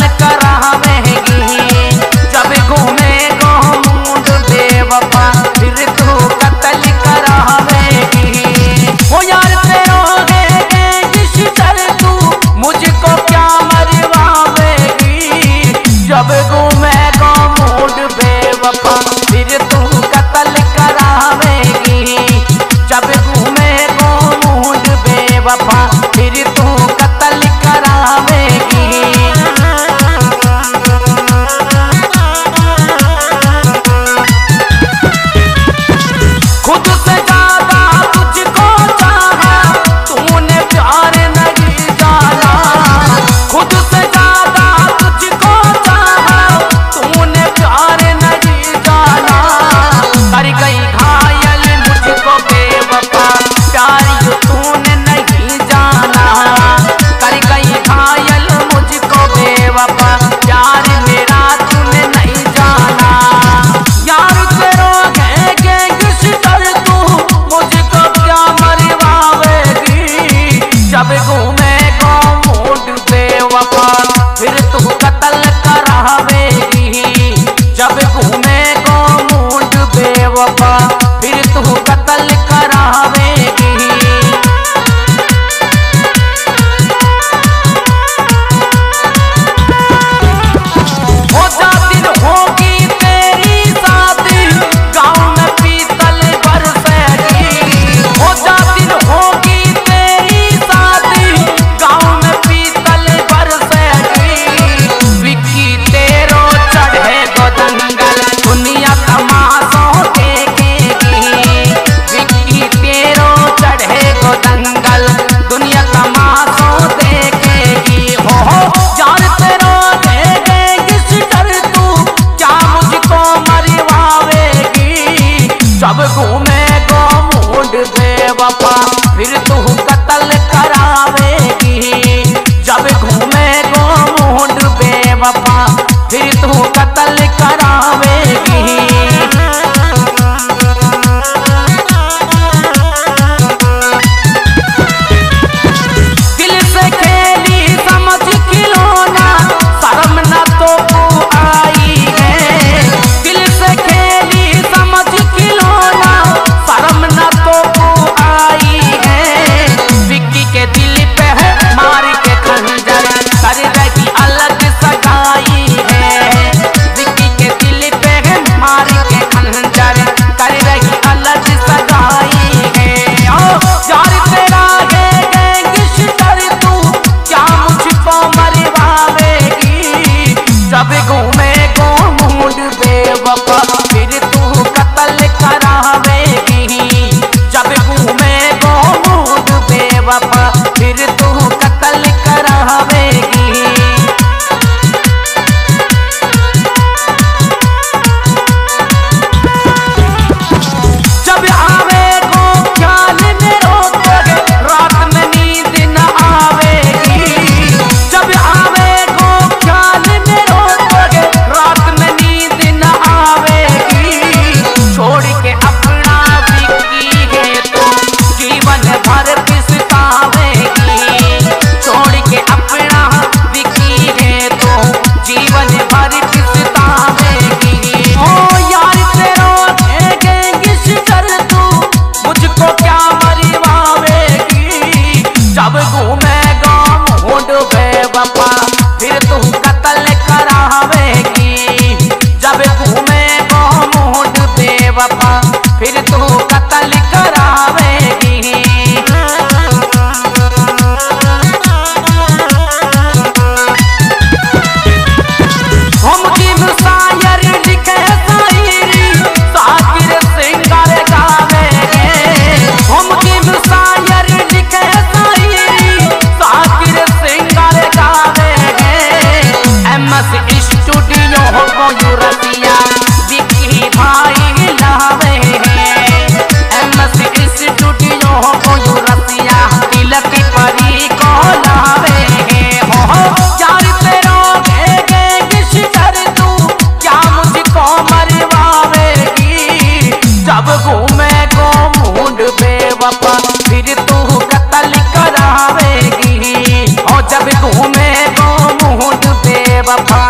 दान करावे जब घूमे तो मुहूर्त बेवफा